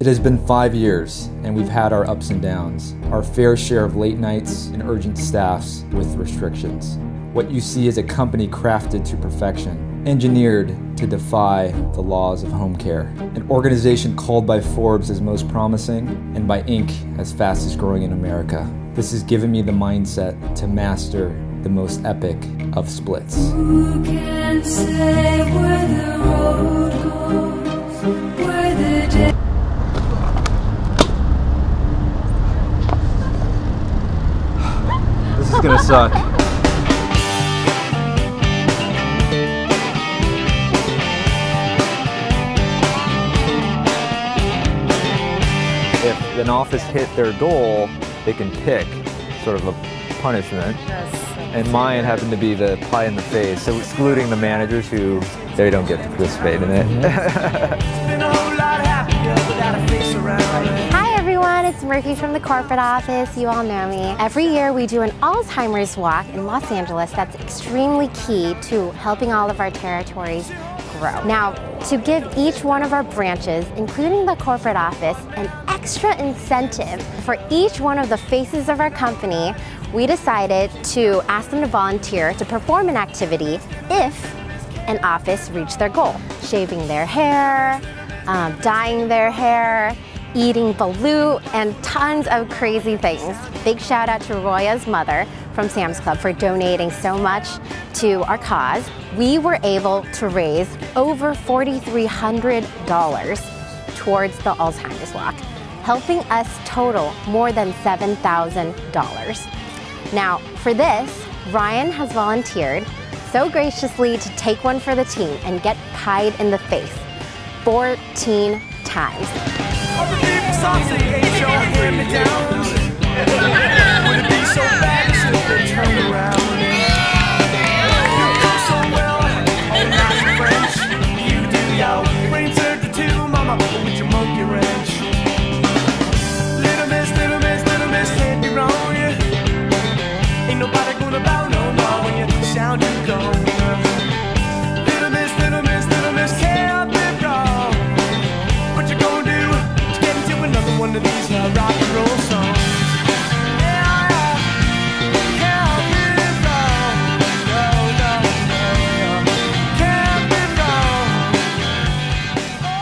It has been five years, and we've had our ups and downs, our fair share of late nights and urgent staffs with restrictions. What you see is a company crafted to perfection, engineered to defy the laws of home care. An organization called by Forbes as most promising, and by Inc. as fastest growing in America. This has given me the mindset to master the most epic of splits. This gonna suck. If an office hit their goal, they can pick sort of a punishment. And mine happened to be the pie in the face, so excluding the managers who they don't get to participate in it. Hi everyone, it's Murphy from the corporate office. You all know me. Every year we do an Alzheimer's walk in Los Angeles that's extremely key to helping all of our territories grow. Now, to give each one of our branches, including the corporate office, an extra incentive for each one of the faces of our company, we decided to ask them to volunteer to perform an activity if an office reach their goal. Shaving their hair, um, dyeing their hair, eating balut, and tons of crazy things. Big shout out to Roya's mother from Sam's Club for donating so much to our cause. We were able to raise over $4,300 towards the Alzheimer's Walk, helping us total more than $7,000. Now, for this, Ryan has volunteered so graciously to take one for the team and get pied in the face. 14 times. Would it be so bad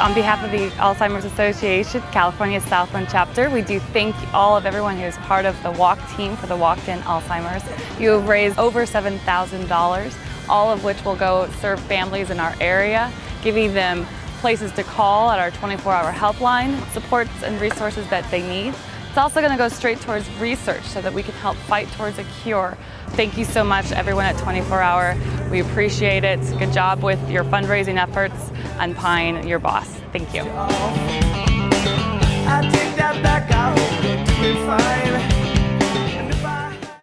On behalf of the Alzheimer's Association, California Southland chapter, we do thank all of everyone who is part of the walk team for the Walk in Alzheimer's. You have raised over $7,000, all of which will go serve families in our area, giving them places to call at our 24-hour helpline, supports and resources that they need. It's also going to go straight towards research so that we can help fight towards a cure. Thank you so much, everyone at 24 Hour. We appreciate it. Good job with your fundraising efforts and Pine, your boss. Thank you.